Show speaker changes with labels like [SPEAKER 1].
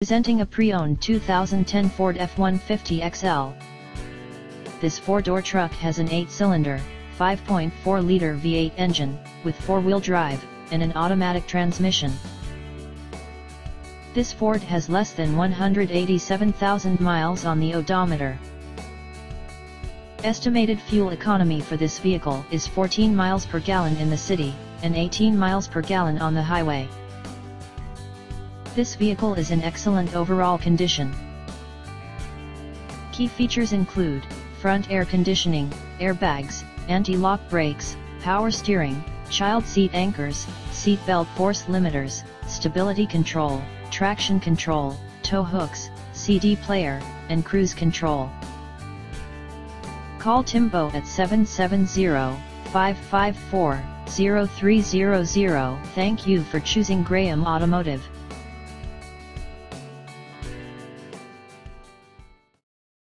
[SPEAKER 1] Presenting a pre-owned 2010 Ford F-150 XL. This four-door truck has an 8-cylinder, 5.4-liter V8 engine, with four-wheel drive, and an automatic transmission. This Ford has less than 187,000 miles on the odometer. Estimated fuel economy for this vehicle is 14 miles per gallon in the city, and 18 miles per gallon on the highway. This vehicle is in excellent overall condition. Key features include, front air conditioning, airbags, anti-lock brakes, power steering, child seat anchors, seat belt force limiters, stability control, traction control, tow hooks, CD player, and cruise control. Call Timbo at 770-554-0300. Thank you for choosing Graham Automotive.